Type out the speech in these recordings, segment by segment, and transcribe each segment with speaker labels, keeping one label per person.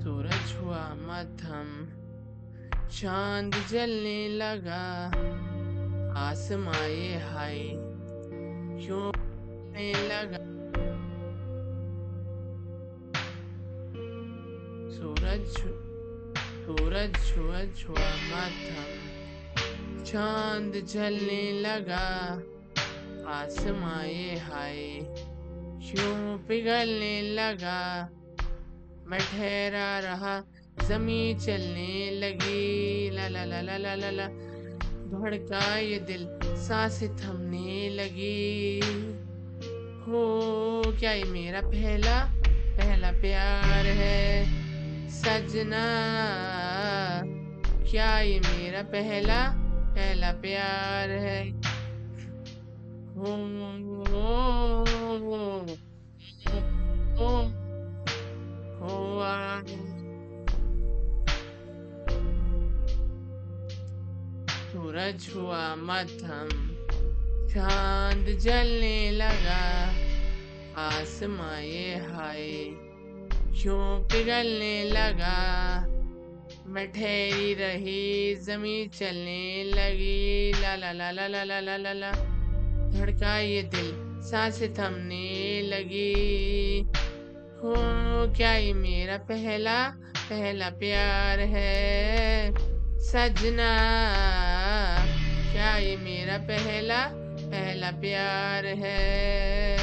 Speaker 1: सूरज हुआ मध्यम चाँद जलने लगा आसमाए हाय क्यों सूरज छुआ छुआ मध्यम चाँद जलने लगा, आसमां ये हाय क्यों पिघलने लगा। मैं ठहरा रहा जमी चलने लगी, ला ला ला ला ला ला ला। धड़का ये दिल, साँसें थमने लगी। हो क्या ये मेरा पहला पहला प्यार है सजना क्या ये मेरा पहला पहला प्यार है हो हो हो हुआ सूरज हुआ मध्यम चाँद जलने लगा आसमां ये हाय, क्यों पिघलने लगा? मैं ठहरी रही जमी चलने लगी। ला ला ला ला ला ला ला ला धड़का ये दिल, साँसें थमने लगी। हो क्या ये मेरा पहला पहला प्यार है? सजना, क्या ये मेरा पहला पहला प्यार है?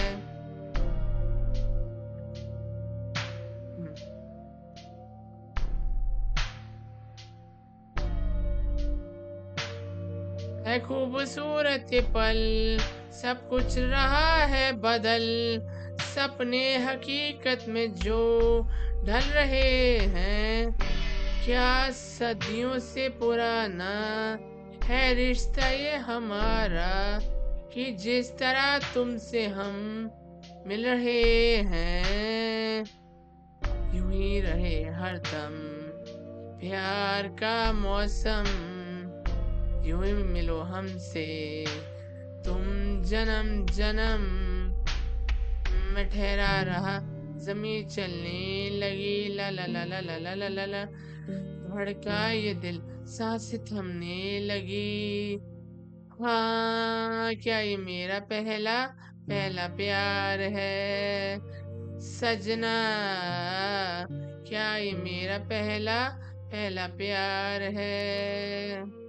Speaker 1: है खूबसूरत पल। सब कुछ रहा है बदल। सपने हकीकत में जो ढल रहे हैं। क्या सदियों से पुराना है रिश्ता ये हमारा? कि जिस तरह तुमसे हम मिल रहे हैं। यूँ ही रहे हरदम। प्यार का मौसम। यूँ मिलो हमसे। तुम जन्म जन्म मैं ठहरा रहा। जमी चलने लगी, ला ला ला ला ला ला ला ला धड़का ये दिल, साँसें थमने लगी। हाँ क्या ये मेरा पहला पहला प्यार है? सजना, क्या ये मेरा पहला पहला प्यार है?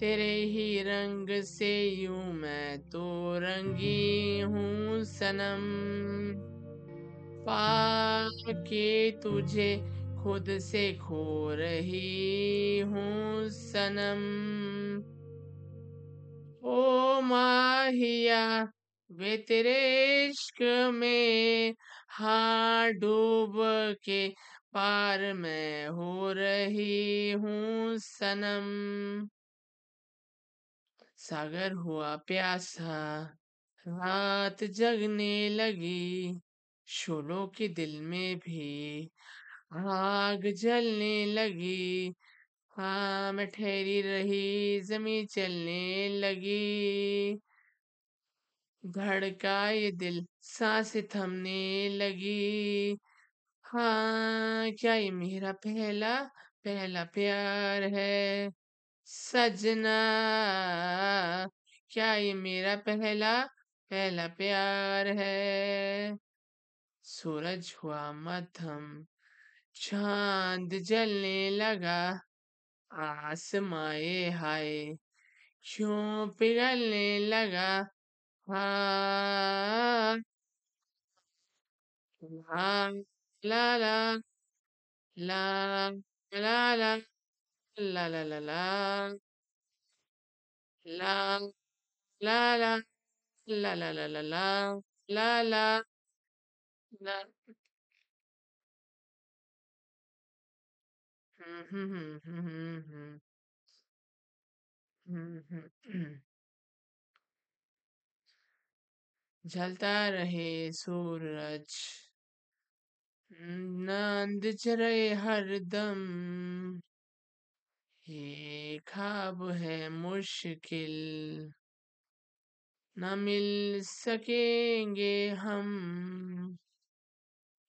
Speaker 1: तेरे ही रंग से यूँ मैं तो रंगी हूँ सनम। पाके तुझे खुद से खो रही हूँ सनम। ओ माहिया वे तेरे इश्क में हाँ डूब के पार मैं हो रही हूँ सनम। सागर हुआ प्यासा, रात जगने लगी, शोलों के दिल में भी आग जलने लगी। हाँ मैं ठहरी रही जमी चलने लगी। धड़का ये दिल, साँसें थमने लगी। हाँ क्या ये मेरा पहला पहला प्यार है? सजना, क्या ये मेरा पहला पहला प्यार है? सूरज हुआ मध्यम, चाँद जलने लगा, आसमाए हाय, क्यों पिघलने लगा? ha La, la, la. La, la, la. La, la, la, la. La, la, la. La, la, la, la, la. La, la. La. Ừm, hừm, hừm, hừm, hừm, hừm. Ừm, hừm, ừm. जलता रहे सूरज। नंद चरे हरदम ये खाब है मुश्किल। न मिल सकेंगे हम।